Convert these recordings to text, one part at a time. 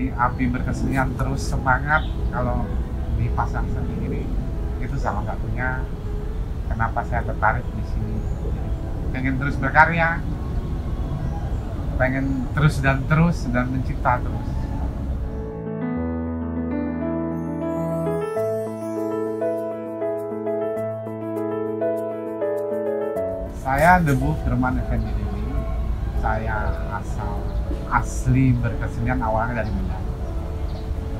jadi api berkesenian terus semangat kalau dipasang sendiri. Itu salah satunya kenapa saya tertarik di sini. Pengen terus berkarya. Pengen terus dan terus dan mencipta terus. Saya debut Derman Effendi ini. Saya asal asli berkesenian awalnya dari Medan.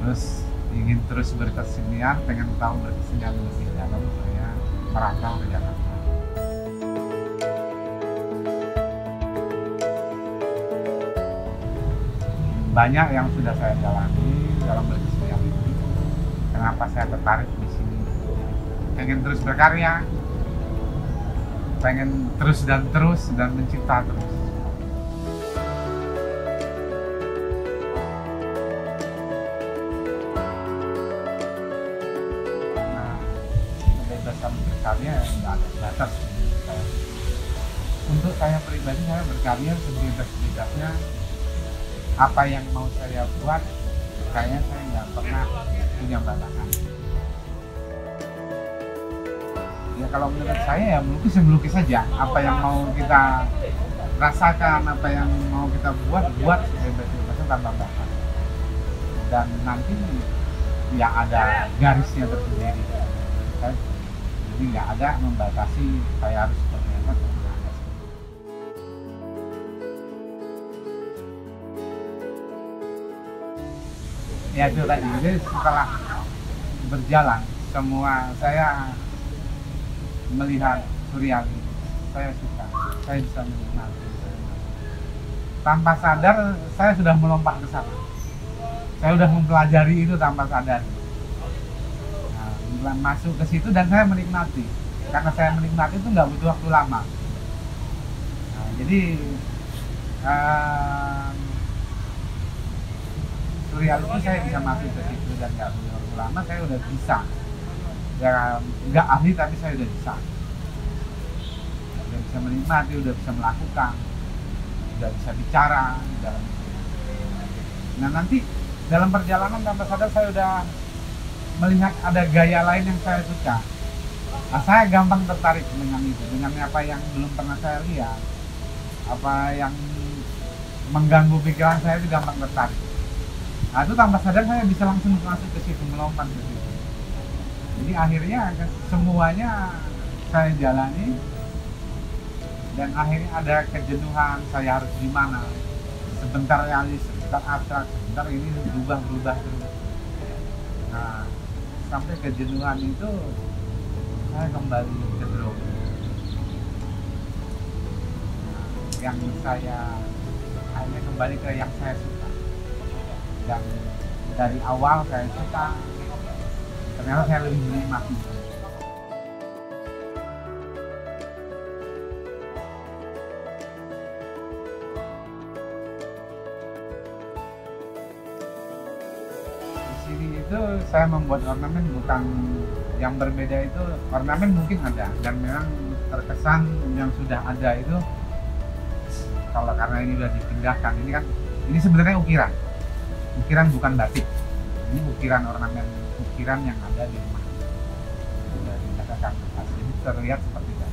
Terus ingin terus berkesenian pengen tahu berkesenian lebih dalam saya merantau ke Jakarta. Banyak yang sudah saya jalani dalam berkesenian ini. Kenapa saya tertarik di sini? Pengen terus berkarya pengen terus dan terus dan mencipta terus berkarya nggak ada batas. Untuk saya pribadi saya berkarya sebebas-bebasnya apa yang mau saya buat kayaknya saya nggak pernah punya batasan. Ya kalau menurut saya ya melukis ya melukis saja. Apa yang mau kita rasakan apa yang mau kita buat buat sebebas-bebasnya tanpa batas. Dan nanti ya ada garisnya tersendiri. Kan? Jadi nggak ada membatasi saya harus seperti apa. Ya itu tadi. Jadi setelah berjalan semua saya melihat Suryani. Saya suka. Saya bisa menikmati. Tanpa sadar saya sudah melompat ke sana. Saya sudah mempelajari itu tanpa sadar masuk ke situ dan saya menikmati. Karena saya menikmati itu nggak butuh waktu lama. Nah, jadi um, itu saya bisa masuk ke situ dan nggak butuh waktu lama saya udah bisa. Ya nggak ahli tapi saya udah bisa. Udah bisa menikmati udah bisa melakukan. Udah bisa bicara dalam nah nanti dalam perjalanan tanpa sadar saya udah melihat ada gaya lain yang saya suka. Nah, saya gampang tertarik dengan itu dengan apa yang belum pernah saya lihat. Apa yang mengganggu pikiran saya itu gampang tertarik. Nah itu tanpa sadar saya bisa langsung masuk ke situ melompat ke situ. Jadi akhirnya semuanya saya jalani dan akhirnya ada kejenuhan saya harus di mana sebentar realis sebentar abstrak sebentar ini berubah berubah terus sampai kejenuhan itu saya kembali ke nah, yang saya hanya kembali ke yang saya suka. Dan dari awal saya suka ternyata saya lebih menikmati saya membuat ornamen bukan yang berbeda itu ornamen mungkin ada. Dan memang terkesan yang sudah ada itu kalau karena ini sudah dipindahkan ini kan ini sebenarnya ukiran. Ukiran bukan batik. Ini ukiran ornamen ukiran yang ada di rumah. Sudah dikatakan. Jadi terlihat seperti itu.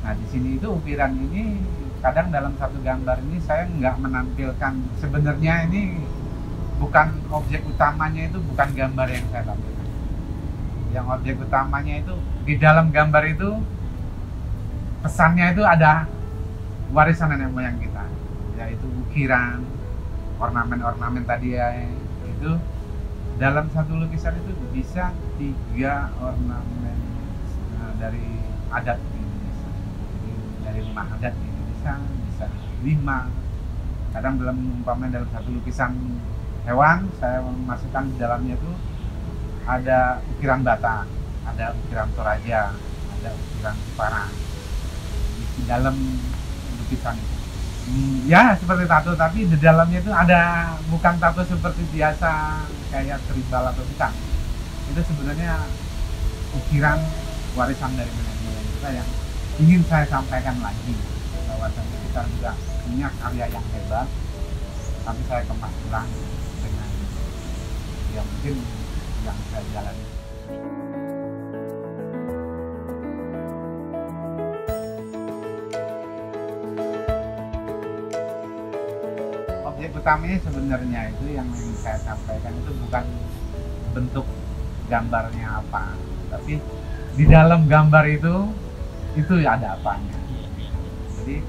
Nah di sini itu ukiran ini kadang dalam satu gambar ini saya nggak menampilkan. Sebenarnya ini bukan objek utamanya itu bukan gambar yang saya tampilkan. Yang objek utamanya itu di dalam gambar itu pesannya itu ada warisan nenek moyang kita yaitu ukiran ornamen-ornamen tadi ya itu dalam satu lukisan itu bisa tiga ornamen nah, dari adat di Indonesia. Dari rumah adat di Indonesia bisa lima. Kadang dalam umpamanya dalam satu lukisan hewan saya memasukkan di dalamnya itu ada ukiran bata ada ukiran toraja ada ukiran parang di dalam lukisan itu. Hmm, ya seperti tato tapi di dalamnya itu ada bukan tato seperti biasa kayak tribal atau bukan itu sebenarnya ukiran warisan dari nenek kita yang ingin saya sampaikan lagi bahwa kita juga punya karya yang hebat tapi saya kemas ulang dengan ya mungkin yang saya jalani. Objek utamanya sebenarnya itu yang ingin saya sampaikan itu bukan bentuk gambarnya apa tapi di dalam gambar itu itu ada apanya. Jadi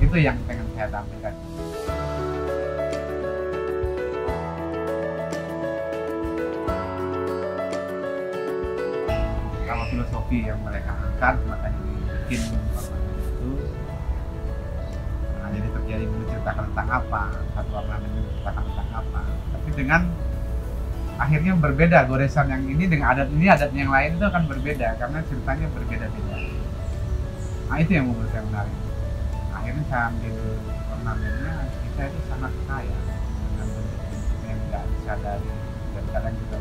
itu yang pengen saya tampilkan yang mereka angkat makanya bikin itu. Nah, jadi terjadi menceritakan tentang apa satu ornamen menceritakan tentang apa. Tapi dengan akhirnya berbeda goresan yang ini dengan adat ini adat yang lain itu akan berbeda karena ceritanya berbeda-beda. Nah itu yang membuat saya menarik. Akhirnya saya ambil ornamennya kita itu sangat kaya. Dengan bentuk-bentuk yang nggak disadari dan kadang juga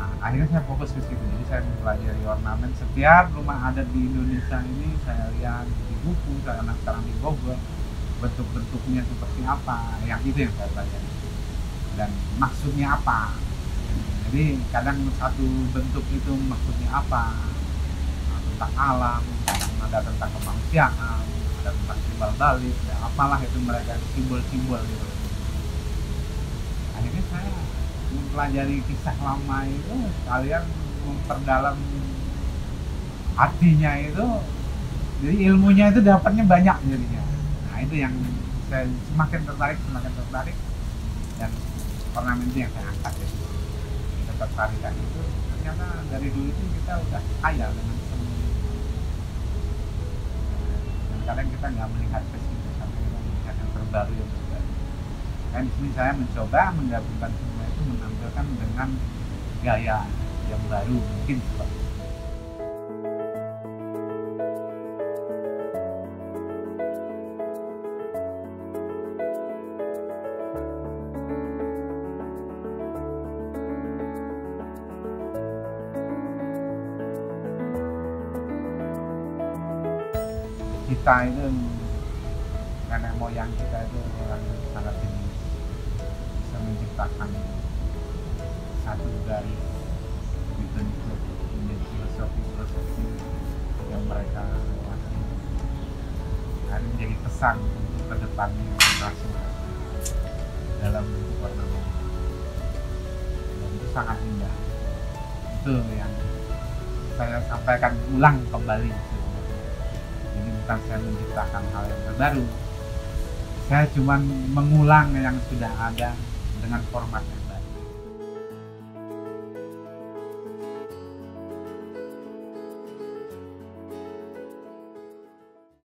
nah akhirnya saya fokus ke situ. Jadi saya mempelajari ornamen. Setiap rumah adat di Indonesia ini saya lihat di buku saya sekarang di Google bentuk-bentuknya seperti apa. Yang itu yang saya pelajari. Dan maksudnya apa? Jadi kadang satu bentuk itu maksudnya apa? Tentang alam ada tentang kemanusiaan ada tentang timbal balik ya apalah itu mereka simbol-simbol gitu. Akhirnya saya mempelajari kisah lama itu kalian memperdalam artinya itu jadi ilmunya itu dapatnya banyak jadinya. Nah itu yang saya semakin tertarik semakin tertarik dan ornamen itu yang saya angkat ya. Ketertarikan itu ternyata dari dulu itu kita udah kaya dengan seni dan kadang kita nggak melihat ke situ sampai yang terbaru yang terbaru dan di sini saya mencoba menggabungkan semua itu menampilkan dengan gaya yang baru mungkin seperti kita itu nenek moyang kita itu orang sangat jenius bisa menciptakan satu garis dibentuk menjadi filosofi filosofi yang mereka lewati hari menjadi pesan untuk ke depannya generasi dalam bentuk warna dan itu sangat indah. Itu yang saya sampaikan ulang kembali. Jadi bukan saya menciptakan hal yang terbaru. Saya cuma mengulang yang sudah ada dengan format yang baru